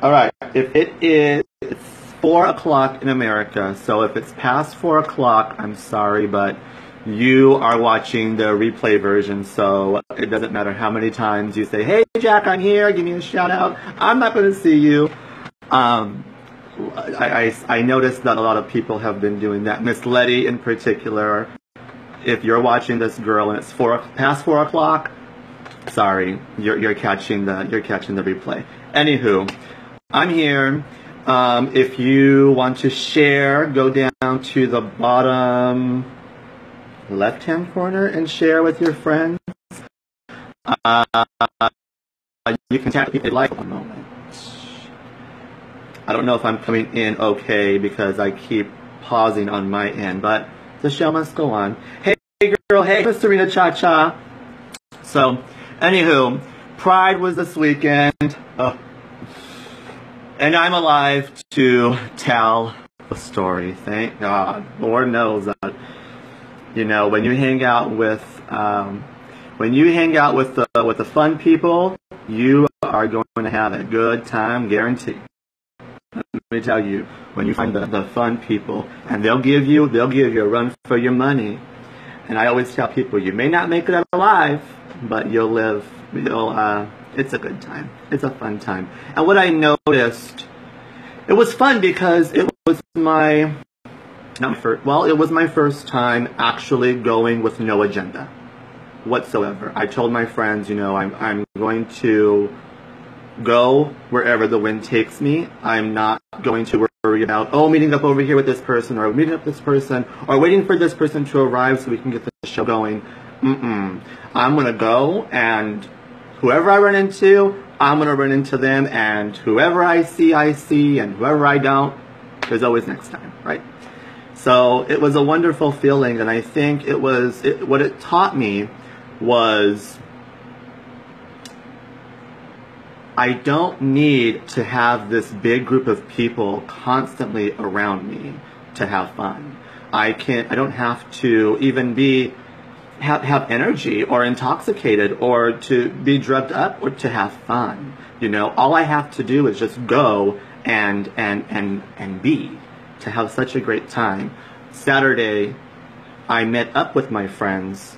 All right. If it is four o'clock in America, so if it's past four o'clock, I'm sorry, but you are watching the replay version, so it doesn't matter how many times you say, "Hey, Jack, I'm here. Give me a shout out." I'm not going to see you. Um, I, I, I noticed that a lot of people have been doing that. Miss Letty, in particular, if you're watching this girl and it's four past four o'clock, sorry, you're, you're catching the you're catching the replay. Anywho, I'm here. Um, if you want to share, go down to the bottom left hand corner and share with your friends. Uh, you can tap if you like. One moment. I don't know if I'm coming in okay because I keep pausing on my end, but the show must go on. Hey girl, hey Miss Serena Cha Cha. So, anywho, Pride was this weekend. Oh. And I'm alive to tell the story. Thank God. Lord knows that, you know, when you hang out with, um, when you hang out with the, with the fun people, you are going to have a good time, guaranteed. Let me tell you, when you find the, the fun people, and they'll give you, they'll give you a run for your money. And I always tell people, you may not make it out alive, but you'll live, you'll, uh, it's a good time. It's a fun time. And what I noticed, it was fun because it was my, not first, well, it was my first time actually going with no agenda whatsoever. I told my friends, you know, I'm, I'm going to go wherever the wind takes me. I'm not going to worry about, oh, meeting up over here with this person, or meeting up this person, or waiting for this person to arrive so we can get the show going. Mm-mm. I'm going to go, and whoever I run into, I'm going to run into them, and whoever I see, I see, and whoever I don't, there's always next time, right? So it was a wonderful feeling, and I think it was, it, what it taught me was I don't need to have this big group of people constantly around me to have fun. I can not I don't have to even be have, have energy or intoxicated or to be drugged up or to have fun. You know, all I have to do is just go and and and and be to have such a great time. Saturday I met up with my friends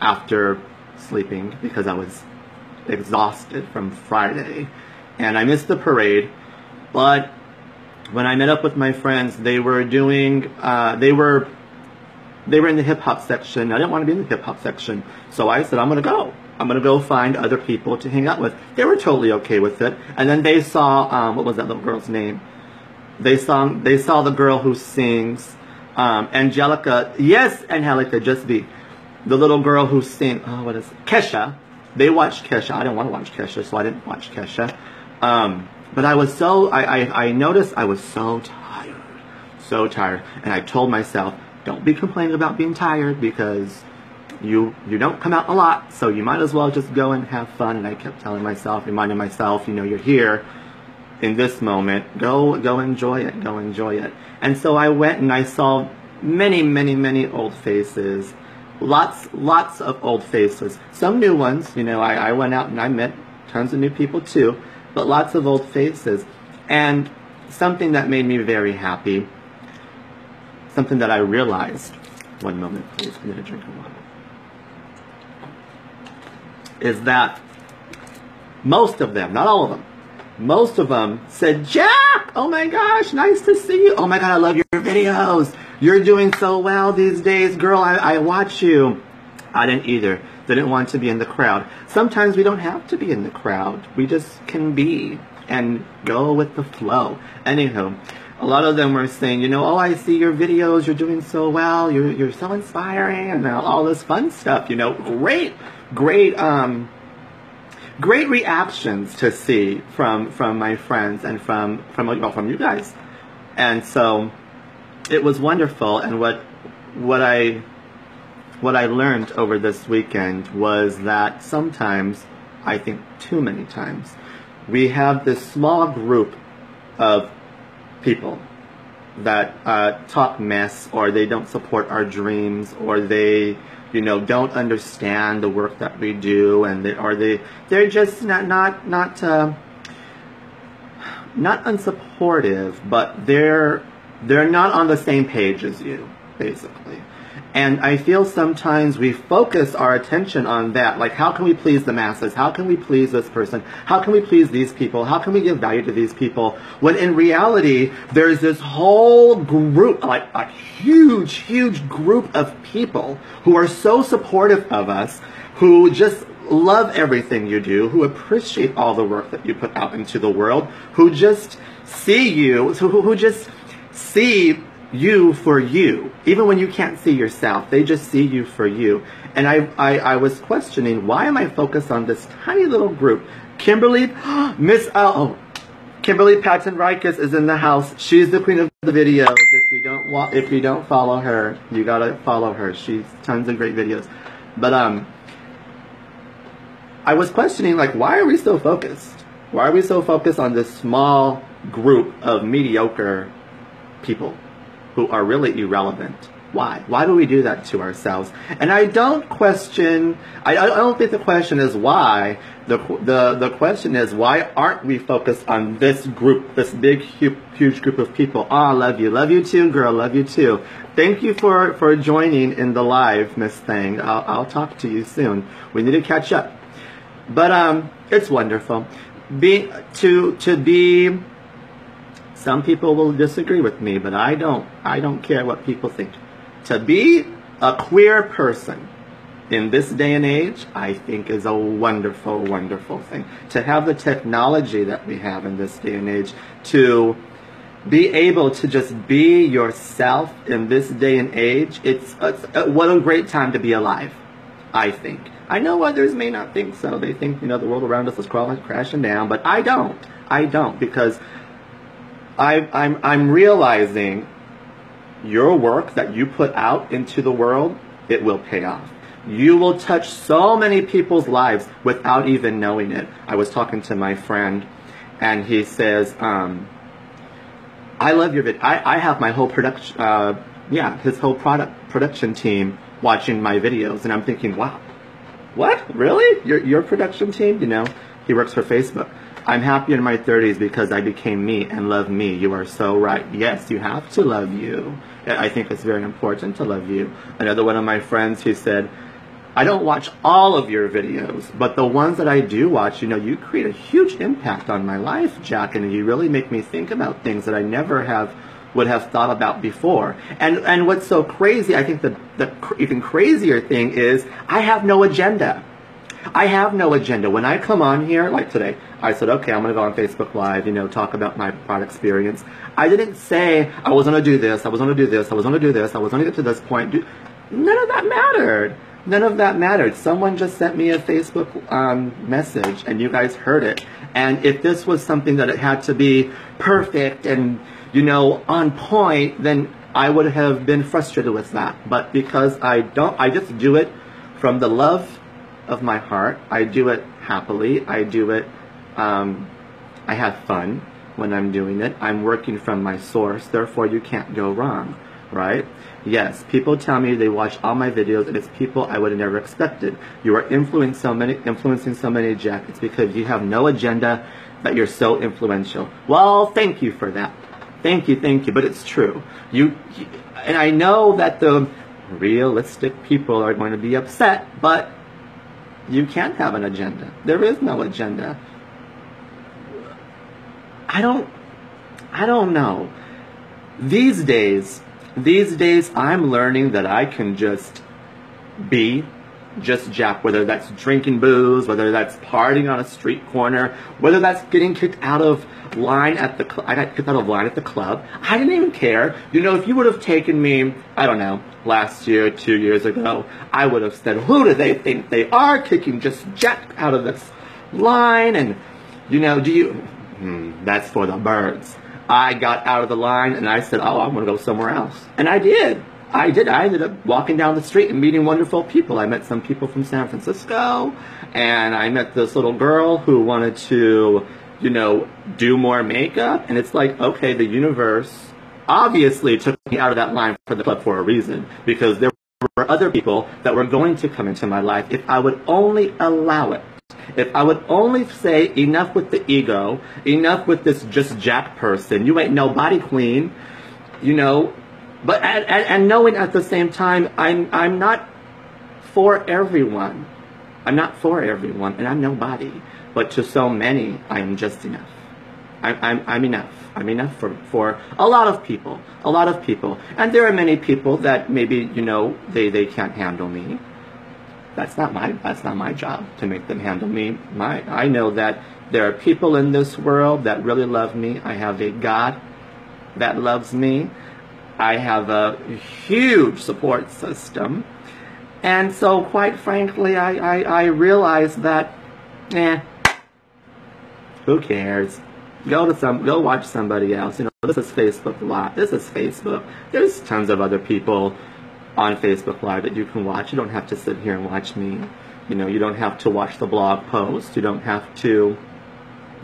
after sleeping because I was exhausted from Friday, and I missed the parade. But when I met up with my friends, they were doing, uh, they were, they were in the hip hop section. I didn't want to be in the hip hop section, so I said, I'm gonna go. I'm gonna go find other people to hang out with. They were totally okay with it. And then they saw, um, what was that little girl's name? They saw, they saw the girl who sings, um, Angelica. Yes, Angelica, just be the little girl who sings. Oh, what is it? Kesha? They watched Kesha. I didn't want to watch Kesha, so I didn't watch Kesha. Um, but I was so, I, I, I noticed I was so tired. So tired. And I told myself, don't be complaining about being tired because you you don't come out a lot, so you might as well just go and have fun. And I kept telling myself, reminding myself, you know, you're here in this moment. Go go enjoy it. Go enjoy it. And so I went and I saw many, many, many old faces lots, lots of old faces. Some new ones, you know, I, I went out and I met tons of new people too, but lots of old faces. And something that made me very happy, something that I realized, one moment please, I'm need a drink of water, is that most of them, not all of them, most of them said, Jack, oh my gosh, nice to see you. Oh my God, I love your videos. You're doing so well these days, girl. I, I watch you. I didn't either. Didn't want to be in the crowd. Sometimes we don't have to be in the crowd. We just can be and go with the flow. Anywho, a lot of them were saying, you know, oh, I see your videos. You're doing so well. You're, you're so inspiring and all this fun stuff. You know, great, great, um, great reactions to see from from my friends and from from well, from you guys. And so it was wonderful and what what I what I learned over this weekend was that sometimes I think too many times we have this small group of people that uh, talk mess or they don't support our dreams or they you know don't understand the work that we do and they or they they're just not not not uh, not unsupportive, but they're they're not on the same page as you, basically. And I feel sometimes we focus our attention on that. Like, how can we please the masses? How can we please this person? How can we please these people? How can we give value to these people? When in reality, there's this whole group, like a huge, huge group of people who are so supportive of us, who just love everything you do, who appreciate all the work that you put out into the world, who just see you, who, who just see you for you. Even when you can't see yourself, they just see you for you. And I, I, I was questioning, why am I focused on this tiny little group? Kimberly, Miss, oh, Kimberly Patton Rikus is in the house. She's the queen of the videos. If you don't wa- if you don't follow her, you gotta follow her. She's tons of great videos. But um, I was questioning like, why are we so focused? Why are we so focused on this small group of mediocre people? Who are really irrelevant. Why? Why do we do that to ourselves? And I don't question, I, I don't think the question is why. The, the, the question is why aren't we focused on this group, this big, huge, group of people? Ah, oh, love you. Love you too, girl. Love you too. Thank you for, for joining in the live, Miss Thing. I'll, I'll talk to you soon. We need to catch up. But um, it's wonderful. Be, to, to be some people will disagree with me, but I don't. I don't care what people think. To be a queer person in this day and age, I think is a wonderful, wonderful thing. To have the technology that we have in this day and age, to be able to just be yourself in this day and age, it's, it's uh, what a great time to be alive, I think. I know others may not think so. They think, you know, the world around us is crashing down, but I don't. I don't because I, I'm, I'm realizing your work that you put out into the world, it will pay off. You will touch so many people's lives without even knowing it. I was talking to my friend, and he says, um, "I love your video. I, I have my whole production, uh, yeah, his whole product production team watching my videos, and I'm thinking, wow, what? Really? Your your production team? You know, he works for Facebook. I'm happy in my 30s because I became me and love me. You are so right. Yes, you have to love you. I think it's very important to love you. Another one of my friends who said, I don't watch all of your videos, but the ones that I do watch, you know, you create a huge impact on my life, Jack, and you really make me think about things that I never have would have thought about before. And and what's so crazy, I think the the even crazier thing is I have no agenda. I have no agenda. When I come on here, like today, I said, okay, I'm going to go on Facebook Live, you know, talk about my product experience. I didn't say I was going to do this, I was going to do this, I was going to do this, I was going to get to this point. None of that mattered. None of that mattered. Someone just sent me a Facebook um, message and you guys heard it. And if this was something that it had to be perfect and, you know, on point, then I would have been frustrated with that. But because I don't, I just do it from the love of my heart. I do it happily. I do it, um, I have fun when I'm doing it. I'm working from my source, therefore you can't go wrong, right? Yes, people tell me they watch all my videos and it's people I would have never expected. You are influencing so many, influencing so many Jack. It's because you have no agenda, but you're so influential. Well, thank you for that. Thank you, thank you. But it's true. You, and I know that the realistic people are going to be upset, but you can't have an agenda. There is no agenda. I don't I don't know. These days, these days I'm learning that I can just be just Jack, whether that's drinking booze, whether that's partying on a street corner, whether that's getting kicked out of line at the I got kicked out of line at the club. I didn't even care. You know, if you would have taken me, I don't know, last year, two years ago, I would have said, who do they think they are kicking just Jack out of this line? And, you know, do you, hmm, that's for the birds. I got out of the line and I said, oh, I'm going to go somewhere else. And I did. I did. I ended up walking down the street and meeting wonderful people. I met some people from San Francisco, and I met this little girl who wanted to, you know, do more makeup. And it's like, okay, the universe obviously took me out of that line for the club for a reason because there were other people that were going to come into my life if I would only allow it. If I would only say enough with the ego, enough with this just jack person, you ain't nobody queen, you know, but and, and, knowing at the same time, I'm I'm not for everyone. I'm not for everyone, and I'm nobody. But to so many, I am just enough. I'm, I'm, I'm enough. I'm enough for, for a lot of people. A lot of people. And there are many people that maybe, you know, they, they can't handle me. That's not my that's not my job to make them handle me. My I know that there are people in this world that really love me. I have a God that loves me. I have a huge support system. And so quite frankly I, I, I realize that eh, who cares? Go to some, go watch somebody else. You know, this is Facebook Live. This is Facebook. There's tons of other people on Facebook Live that you can watch. You don't have to sit here and watch me. You know, you don't have to watch the blog post. You don't have to,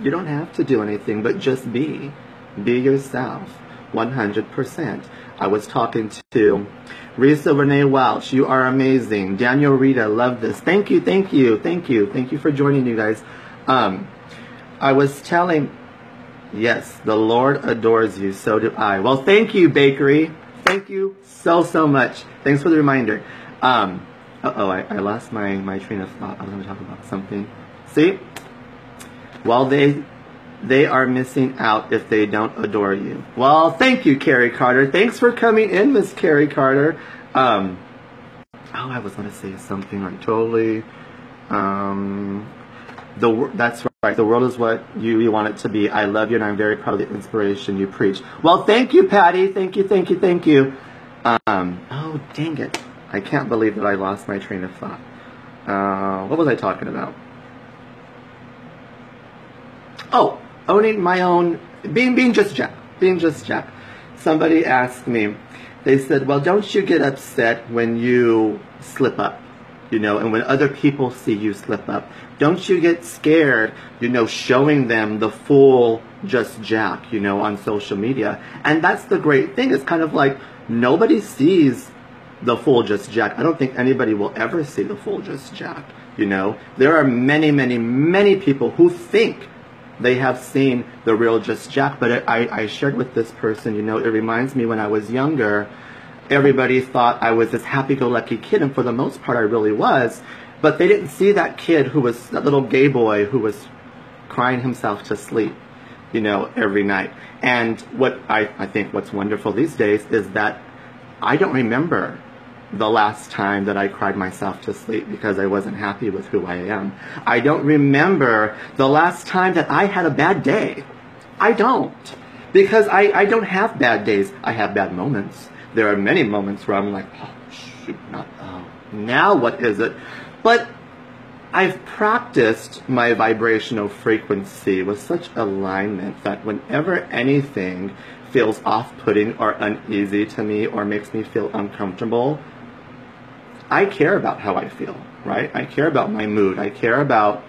you don't have to do anything but just be. Be yourself. 100%. I was talking to Risa Renee Welch. You are amazing. Daniel Rita, love this. Thank you, thank you, thank you. Thank you for joining you guys. Um, I was telling, yes, the Lord adores you. So do I. Well, thank you, Bakery. Thank you so, so much. Thanks for the reminder. Um, uh-oh, I, I lost my, my train of thought. I was going to talk about something. See? Well, they they are missing out if they don't adore you. Well, thank you, Carrie Carter. Thanks for coming in, Miss Carrie Carter. Um, oh, I was going to say something. I totally. Um, the that's right. The world is what you, you want it to be. I love you, and I'm very proud of the inspiration you preach. Well, thank you, Patty. Thank you, thank you, thank you. Um, oh, dang it! I can't believe that I lost my train of thought. Uh, what was I talking about? Oh, owning my own, being being just Jack, being just Jack. Somebody asked me, they said, "Well, don't you get upset when you slip up?" you know, and when other people see you slip up, don't you get scared, you know, showing them the full just Jack, you know, on social media. And that's the great thing. It's kind of like nobody sees the full just Jack. I don't think anybody will ever see the full just Jack, you know. There are many, many, many people who think they have seen the real just Jack, but I, I shared with this person, you know, it reminds me when I was younger, everybody thought I was this happy-go-lucky kid, and for the most part I really was. But they didn't see that kid who was, that little gay boy who was crying himself to sleep, you know, every night. And what I, I think what's wonderful these days is that I don't remember the last time that I cried myself to sleep because I wasn't happy with who I am. I don't remember the last time that I had a bad day. I don't. Because I, I don't have bad days. I have bad moments. There are many moments where I'm like, oh, shoot, not, oh, now what is it? But I've practiced my vibrational frequency with such alignment that whenever anything feels off-putting or uneasy to me or makes me feel uncomfortable, I care about how I feel, right? I care about my mood. I care about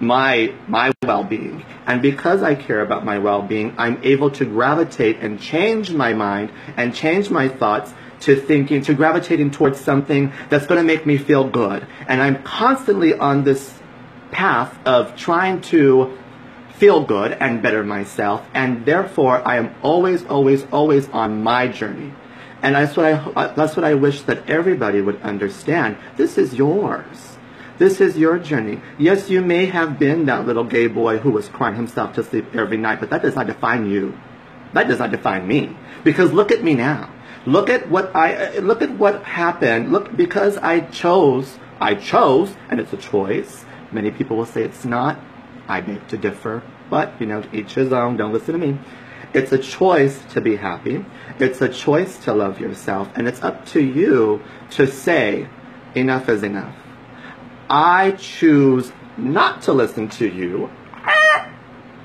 my my well-being and because i care about my well-being i'm able to gravitate and change my mind and change my thoughts to thinking to gravitating towards something that's going to make me feel good and i'm constantly on this path of trying to feel good and better myself and therefore i am always always always on my journey and that's what i that's what i wish that everybody would understand this is yours this is your journey. Yes, you may have been that little gay boy who was crying himself to sleep every night, but that does not define you. That does not define me. Because look at me now. Look at what I look at what happened. Look because I chose, I chose, and it's a choice. Many people will say it's not. I beg to differ, but you know, each his own. Don't listen to me. It's a choice to be happy. It's a choice to love yourself, and it's up to you to say, enough is enough. I choose not to listen to you.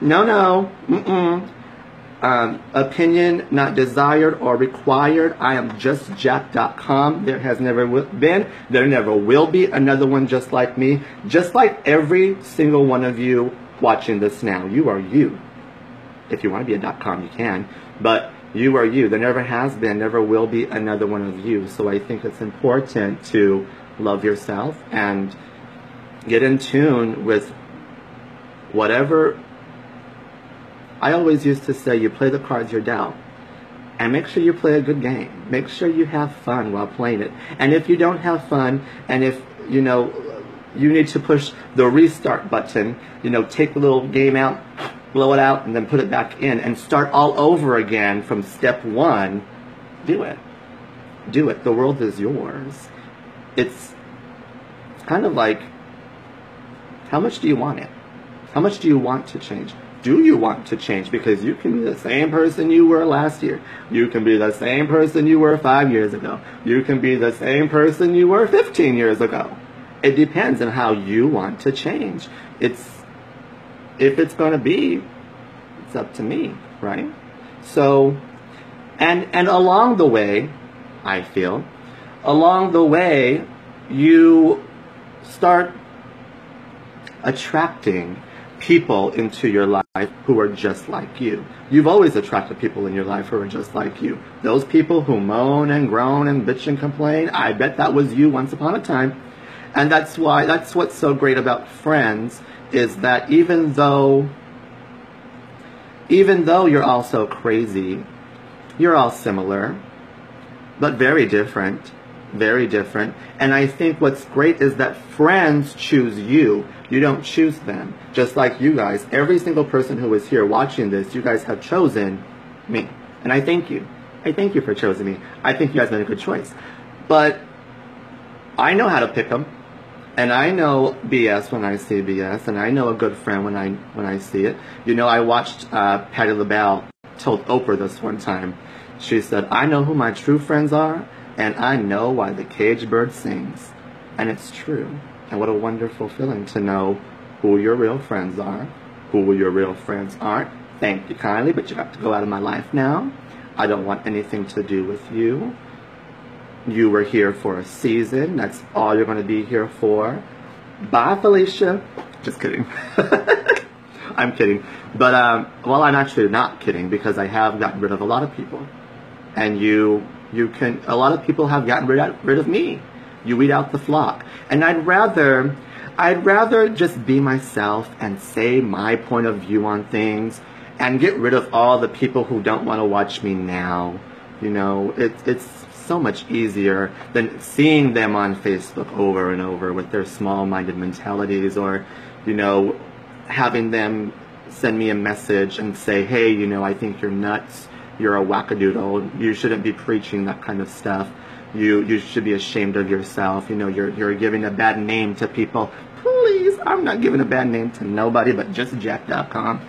No, no. Mm-mm. Um, opinion not desired or required. I am justjack.com. There has never been, there never will be another one just like me. Just like every single one of you watching this now. You are you. If you want to be a dot .com, you can. But you are you. There never has been, never will be another one of you. So I think it's important to love yourself and get in tune with whatever. I always used to say, you play the cards you're dealt. And make sure you play a good game. Make sure you have fun while playing it. And if you don't have fun, and if, you know, you need to push the restart button, you know, take the little game out, blow it out, and then put it back in, and start all over again from step one, do it. Do it. The world is yours. It's kind of like, how much do you want it? How much do you want to change? do you want to change? Because you can be the same person you were last year. You can be the same person you were five years ago. You can be the same person you were 15 years ago. It depends on how you want to change. It's, if it's going to be, it's up to me, right? So, and, and along the way, I feel, along the way, you start attracting people into your life who are just like you. You've always attracted people in your life who are just like you. Those people who moan and groan and bitch and complain, I bet that was you once upon a time. And that's why, that's what's so great about friends is that even though, even though you're all so crazy, you're all similar, but very different very different. And I think what's great is that friends choose you. You don't choose them. Just like you guys, every single person who is here watching this, you guys have chosen me. And I thank you. I thank you for choosing me. I think you guys made a good choice. But I know how to pick them. And I know BS when I see BS, and I know a good friend when I when I see it. You know, I watched uh, Patti LaBelle told Oprah this one time. She said, "I know who my true friends are, and I know why the cage bird sings. And it's true. And what a wonderful feeling to know who your real friends are, who your real friends aren't. Thank you kindly, but you have to go out of my life now. I don't want anything to do with you. You were here for a season. That's all you're going to be here for. Bye, Felicia. Just kidding. I'm kidding. But, um, well, I'm actually not kidding because I have gotten rid of a lot of people. And you you can, a lot of people have gotten rid of, rid of me. You weed out the flock. And I'd rather, I'd rather just be myself and say my point of view on things and get rid of all the people who don't want to watch me now. You know, it, it's so much easier than seeing them on Facebook over and over with their small-minded mentalities or, you know, having them send me a message and say, hey, you know, I think you're nuts you're a wackadoodle. You shouldn't be preaching that kind of stuff. You you should be ashamed of yourself. You know, you're you're giving a bad name to people. Please, I'm not giving a bad name to nobody but just Jack.com.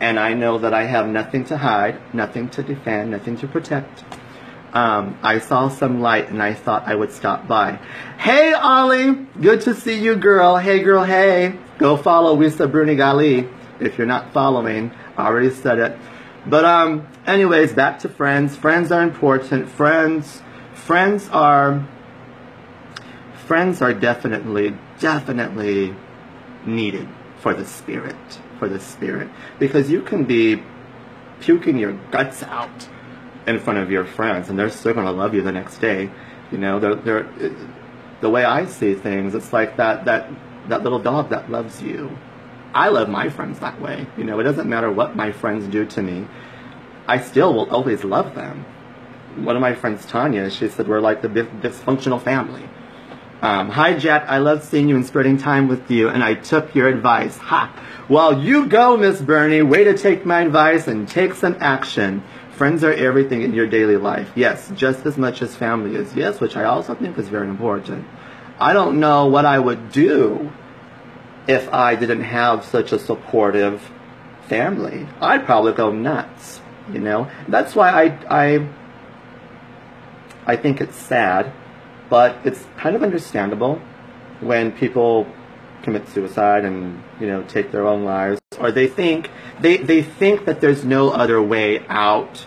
And I know that I have nothing to hide, nothing to defend, nothing to protect. Um, I saw some light and I thought I would stop by. Hey, Ollie! Good to see you, girl. Hey, girl, hey. Go follow Wisa Bruni Gali if you're not following. I already said it. But um, anyways, back to friends. Friends are important. Friends, friends are, friends are definitely, definitely needed for the spirit, for the spirit, because you can be puking your guts out in front of your friends, and they're still gonna love you the next day. You know, they're, they're, the way I see things, it's like that that that little dog that loves you I love my friends that way. You know, it doesn't matter what my friends do to me. I still will always love them. One of my friends, Tanya, she said we're like the dysfunctional family. Um, Hi, Jack. I love seeing you and spending time with you, and I took your advice. Ha! Well, you go, Miss Bernie. Way to take my advice and take some action. Friends are everything in your daily life. Yes, just as much as family is. Yes, which I also think is very important. I don't know what I would do if I didn't have such a supportive family. I'd probably go nuts, you know? That's why I, I, I think it's sad, but it's kind of understandable when people commit suicide and, you know, take their own lives, or they think, they, they think that there's no other way out,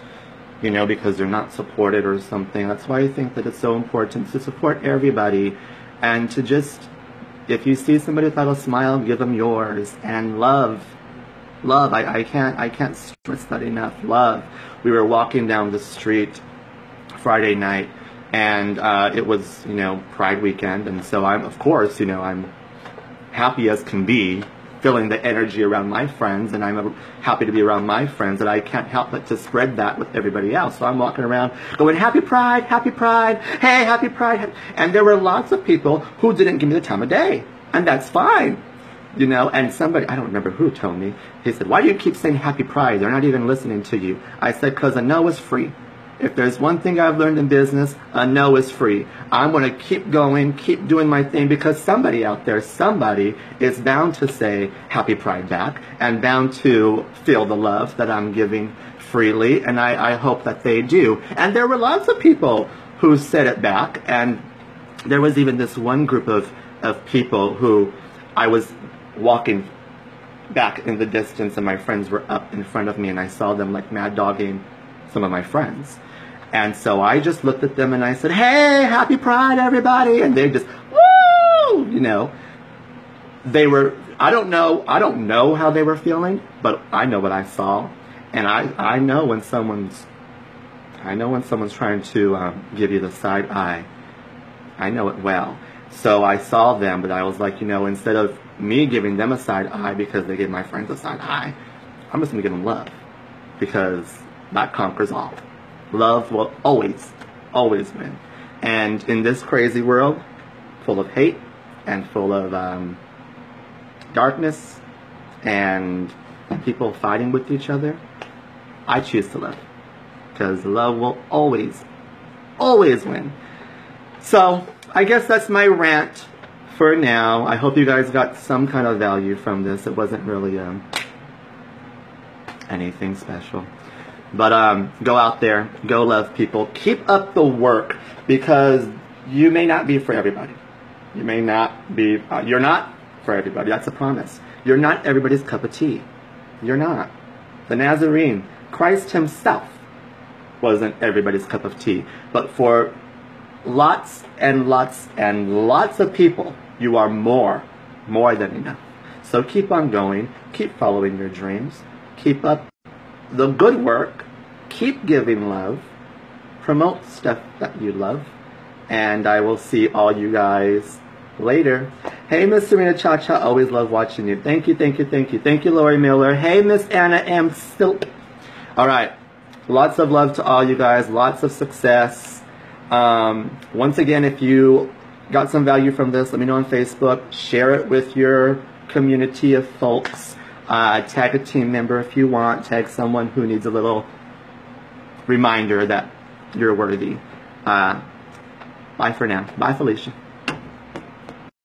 you know, because they're not supported or something. That's why I think that it's so important to support everybody and to just if you see somebody without a smile, give them yours. And love, love. I, I can't I can't stress that enough. Love. We were walking down the street Friday night, and uh, it was you know Pride weekend, and so I'm of course you know I'm happy as can be, feeling the energy around my friends, and I'm happy to be around my friends, and I can't help but to spread that with everybody else. So I'm walking around going, Happy Pride, Happy Pride, hey, Happy Pride. And there were lots of people who didn't give me the time of day, and that's fine. You know, and somebody, I don't remember who told me, he said, Why do you keep saying Happy Pride? They're not even listening to you. I said, Because I know it's free. If there's one thing I've learned in business, a no is free. I'm going to keep going, keep doing my thing because somebody out there, somebody is bound to say happy pride back and bound to feel the love that I'm giving freely. And I, I hope that they do. And there were lots of people who said it back. And there was even this one group of, of people who I was walking back in the distance and my friends were up in front of me and I saw them like mad dogging some of my friends. And so I just looked at them and I said, hey, happy pride, everybody. And they just, woo, you know. They were, I don't know, I don't know how they were feeling, but I know what I saw. And I, I know when someone's, I know when someone's trying to um, give you the side eye. I know it well. So I saw them, but I was like, you know, instead of me giving them a side eye because they gave my friends a side eye, I'm just gonna give them love. Because that conquers all. Love will always, always win. And in this crazy world, full of hate and full of um, darkness and people fighting with each other, I choose to love. Because love will always, always win. So, I guess that's my rant for now. I hope you guys got some kind of value from this. It wasn't really um, anything special. But um, go out there, go love people, keep up the work because you may not be for everybody. You may not be, uh, you're not for everybody. That's a promise. You're not everybody's cup of tea. You're not. The Nazarene, Christ Himself, wasn't everybody's cup of tea. But for lots and lots and lots of people, you are more, more than enough. So keep on going, keep following your dreams, keep up the good work, keep giving love, promote stuff that you love, and I will see all you guys later. Hey, Miss Serena Cha Cha, always love watching you. Thank you, thank you, thank you. Thank you, Lori Miller. Hey, Miss Anna M. Silk. All right. Lots of love to all you guys. Lots of success. Um, once again, if you got some value from this, let me know on Facebook. Share it with your community of folks. Uh, tag a team member if you want. Tag someone who needs a little reminder that you're worthy. Uh, bye for now. Bye, Felicia.